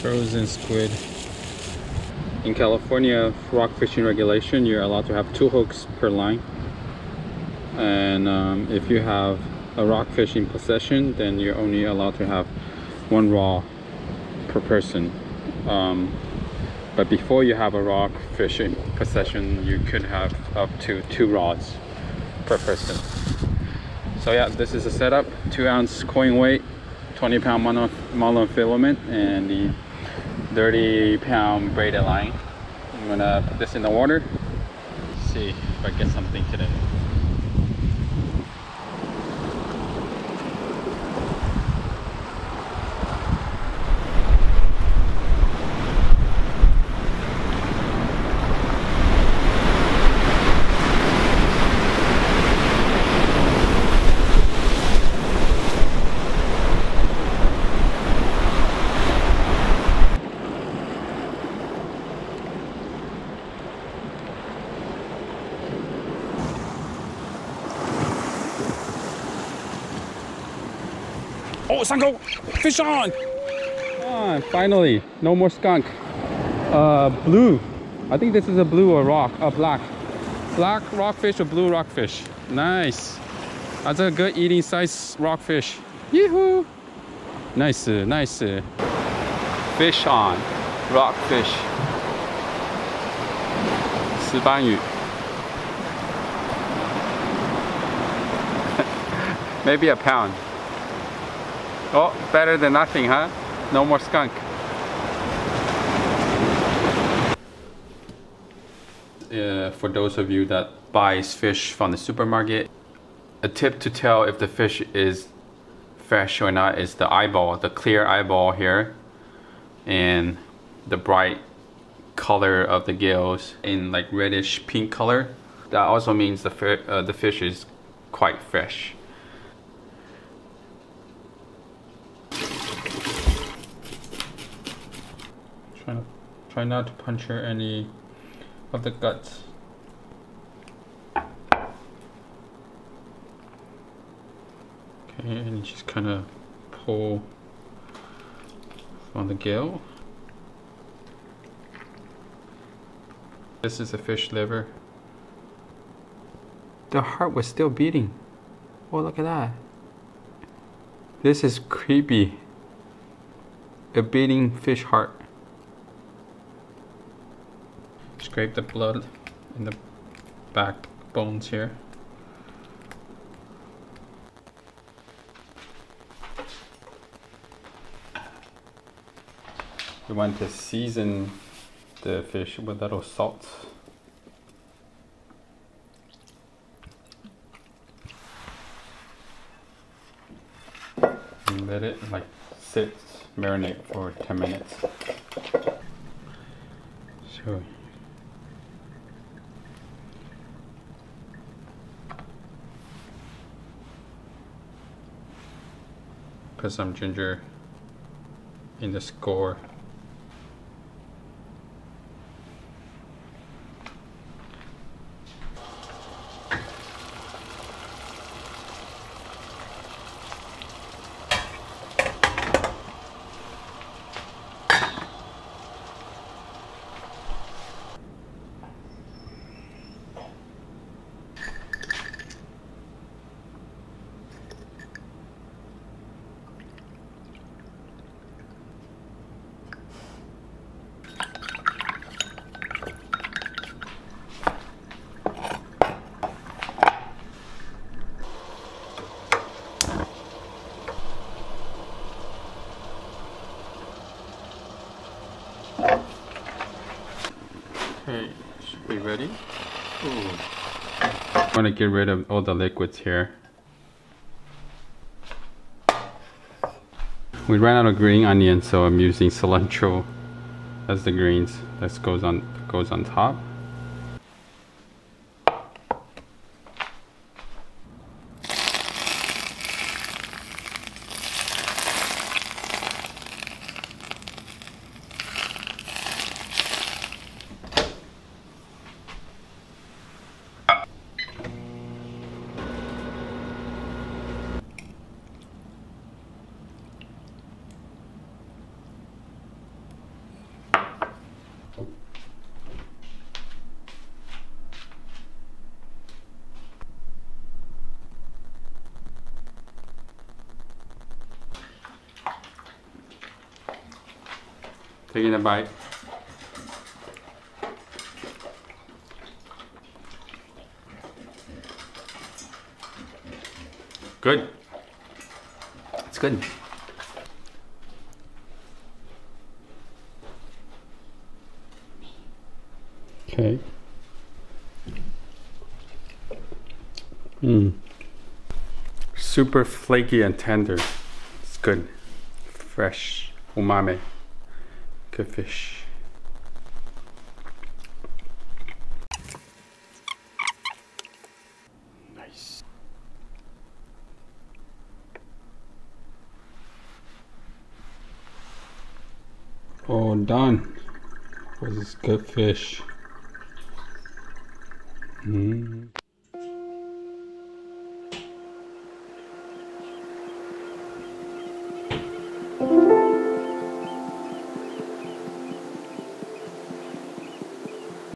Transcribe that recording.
frozen squid. In California, rock fishing regulation, you're allowed to have two hooks per line. And um, if you have a rock fishing possession, then you're only allowed to have one raw per person. Um, but before you have a rock fishing possession, you could have up to two rods per person. So yeah, this is a setup, two ounce coin weight, 20 pound mono, monofilament, and the 30 pound braided line. I'm gonna put this in the water, see if I get something today. Oh, Sanko! Fish on! Ah, finally, no more skunk. Uh, blue. I think this is a blue or rock, a uh, black. Black rockfish or blue rockfish. Nice. That's a good eating size rockfish. Yoo-hoo! Nice, nice. Fish on, rockfish. 石斑鱼. Maybe a pound. Oh, better than nothing, huh? No more skunk. Uh, for those of you that buys fish from the supermarket, a tip to tell if the fish is fresh or not is the eyeball, the clear eyeball here, and the bright color of the gills in like reddish pink color. That also means the, uh, the fish is quite fresh. Try not to puncture any of the guts. Okay, and you just kind of pull on the gill. This is a fish liver. The heart was still beating. Oh, look at that. This is creepy. A beating fish heart. Scrape the blood in the back bones here. We want to season the fish with a little salt. And let it like sit, marinate for 10 minutes. So put some ginger in the score Okay, should be ready. Ooh. I want to get rid of all the liquids here. We ran out of green onion, so I'm using cilantro as the greens that goes on goes on top. Taking a bite. Good. It's good. Okay. Mmm. Super flaky and tender. It's good. Fresh. Umami. Good fish. Nice. All done. Was this good fish? Mm.